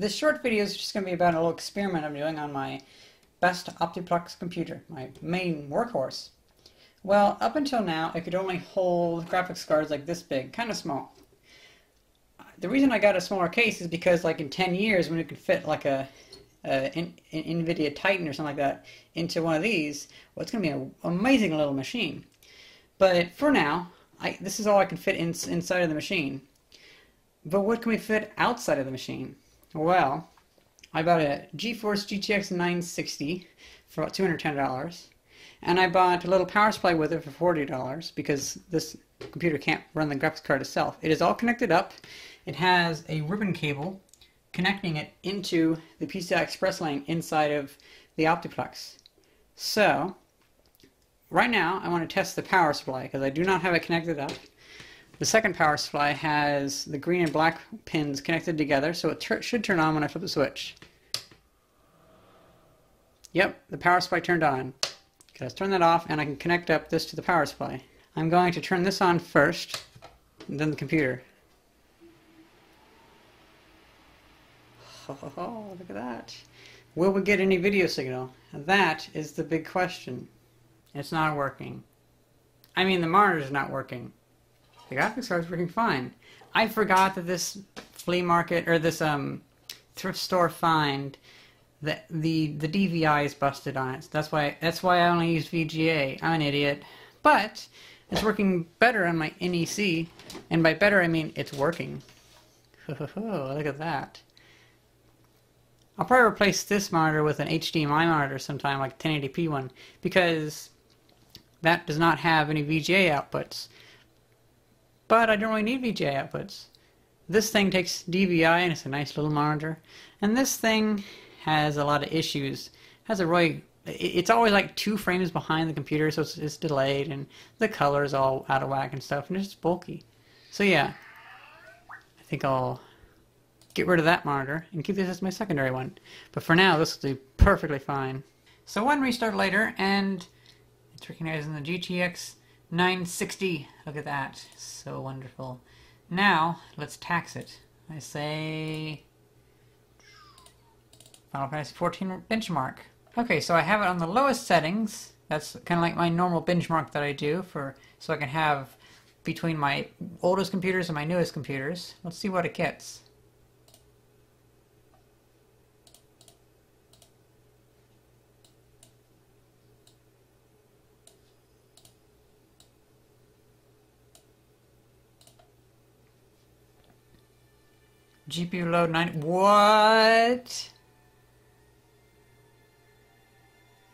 this short video is just going to be about a little experiment I'm doing on my best Optiplex computer, my main workhorse. Well, up until now, it could only hold graphics cards like this big, kind of small. The reason I got a smaller case is because, like, in 10 years, when it could fit, like, a, a in, in NVIDIA Titan or something like that into one of these, well, it's going to be an amazing little machine. But for now, I, this is all I can fit in, inside of the machine. But what can we fit outside of the machine? Well, I bought a GeForce GTX 960 for about $210. And I bought a little power supply with it for $40 because this computer can't run the graphics card itself. It is all connected up. It has a ribbon cable connecting it into the PCI Express lane inside of the Optiplex. So, right now I want to test the power supply because I do not have it connected up. The second power supply has the green and black pins connected together, so it should turn on when I flip the switch. Yep, the power supply turned on. Okay, let's turn that off, and I can connect up this to the power supply. I'm going to turn this on first, and then the computer. Oh, look at that. Will we get any video signal? That is the big question. It's not working. I mean, the monitor's not working. The graphics card's working fine. I forgot that this flea market or this um thrift store find that the the DVI is busted on it. So that's why that's why I only use VGA. I'm an idiot, but it's working better on my NEC, and by better I mean it's working. Look at that. I'll probably replace this monitor with an HDMI monitor sometime, like a 1080p one, because that does not have any VGA outputs. But I don't really need VGA outputs. This thing takes DVI and it's a nice little monitor. And this thing has a lot of issues. has a really it's always like two frames behind the computer, so it's, it's delayed, and the color is all out of whack and stuff, and it's bulky. So yeah, I think I'll get rid of that monitor and keep this as my secondary one. But for now, this will do perfectly fine. So one restart later, and it's recognizing the GTX 960. Look at that. So wonderful. Now, let's tax it. I say... Final Fantasy 14 benchmark. Okay, so I have it on the lowest settings. That's kind of like my normal benchmark that I do for so I can have between my oldest computers and my newest computers. Let's see what it gets. GPU load 9. What?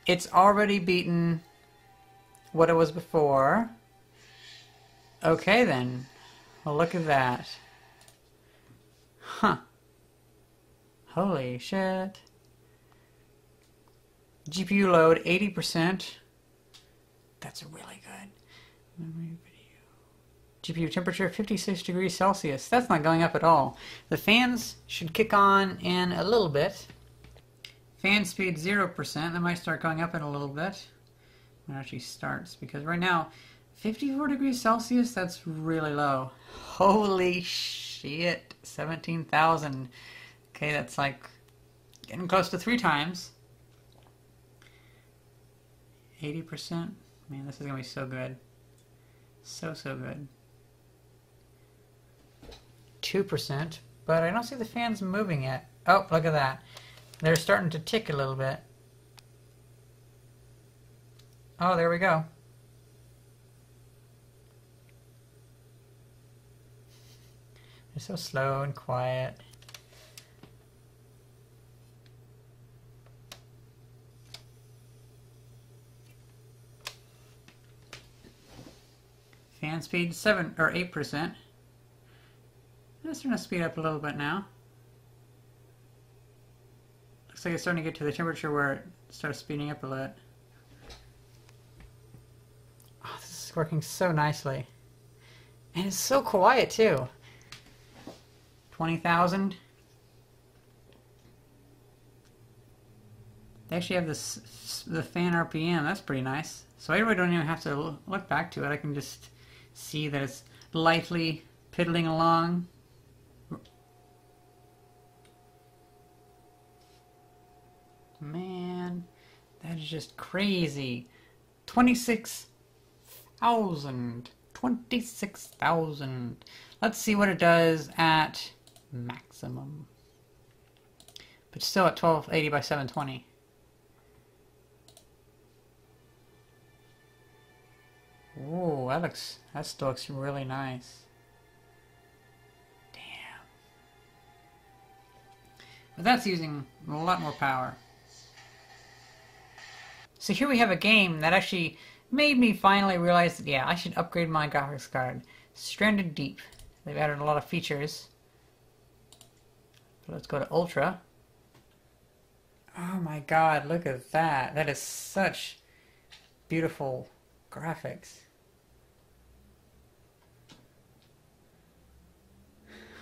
It's already beaten what it was before. Okay then. Well, look at that. Huh. Holy shit. GPU load 80%. That's really good. GPU temperature 56 degrees Celsius. That's not going up at all. The fans should kick on in a little bit. Fan speed 0%. That might start going up in a little bit when it actually starts. Because right now, 54 degrees Celsius, that's really low. Holy shit. 17,000. Okay, that's like getting close to three times. 80%. Man, this is going to be so good. So, so good. 2%, but I don't see the fans moving yet. Oh, look at that. They're starting to tick a little bit. Oh, there we go. They're so slow and quiet. Fan speed 7 or 8%. It's going to speed up a little bit now. Looks like it's starting to get to the temperature where it starts speeding up a little. Oh, this is working so nicely. And it's so quiet too. 20,000. They actually have this the fan RPM. That's pretty nice. So I really don't even have to look back to it. I can just see that it's lightly piddling along. Man, that is just crazy. 26,000. 26,000. Let's see what it does at maximum. But still at 1280 by 720. Ooh, that looks, that still looks really nice. Damn. But that's using a lot more power. So here we have a game that actually made me finally realize that, yeah, I should upgrade my graphics card. Stranded Deep. They've added a lot of features. let's go to Ultra. Oh my god, look at that. That is such beautiful graphics.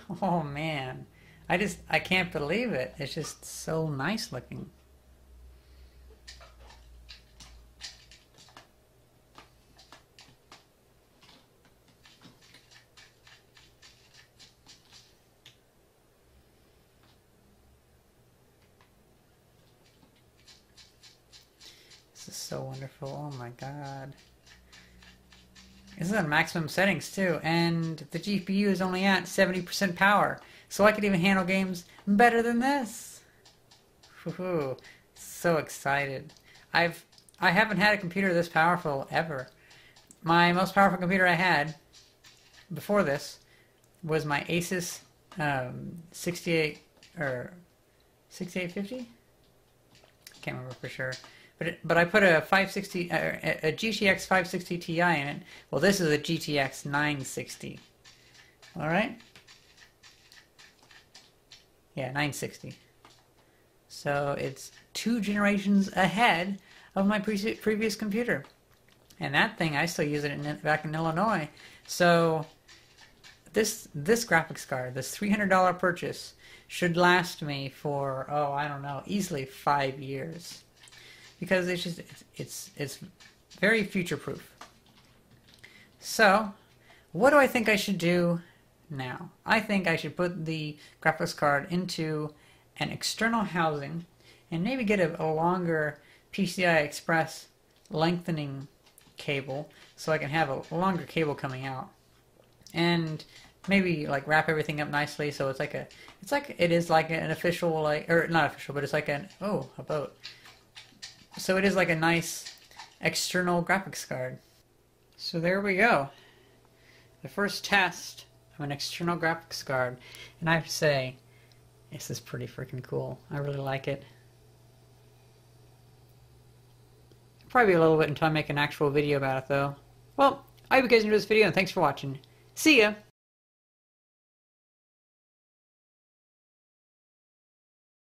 Oh man. I just, I can't believe it. It's just so nice looking. So wonderful. Oh my god. This is on maximum settings too, and the GPU is only at 70% power, so I could even handle games better than this. Woohoo! So excited. I've I haven't had a computer this powerful ever. My most powerful computer I had before this was my Asus um, 68 or 6850. Can't remember for sure. But it, but I put a 560 uh, a GTX 560 Ti in it. Well, this is a GTX 960. All right. Yeah, 960. So it's two generations ahead of my pre previous computer. And that thing, I still use it in, back in Illinois. So this this graphics card, this $300 purchase, should last me for, oh, I don't know, easily five years because it's just it's it's, very future proof. So, what do I think I should do now? I think I should put the graphics card into an external housing and maybe get a, a longer PCI Express lengthening cable so I can have a longer cable coming out. And maybe like wrap everything up nicely so it's like a it's like it is like an official like or not official but it's like an oh a boat so it is like a nice external graphics card. So there we go. The first test of an external graphics card. And I have to say, this is pretty freaking cool. I really like it. Probably a little bit until I make an actual video about it though. Well, I hope you guys enjoyed this video and thanks for watching. See ya!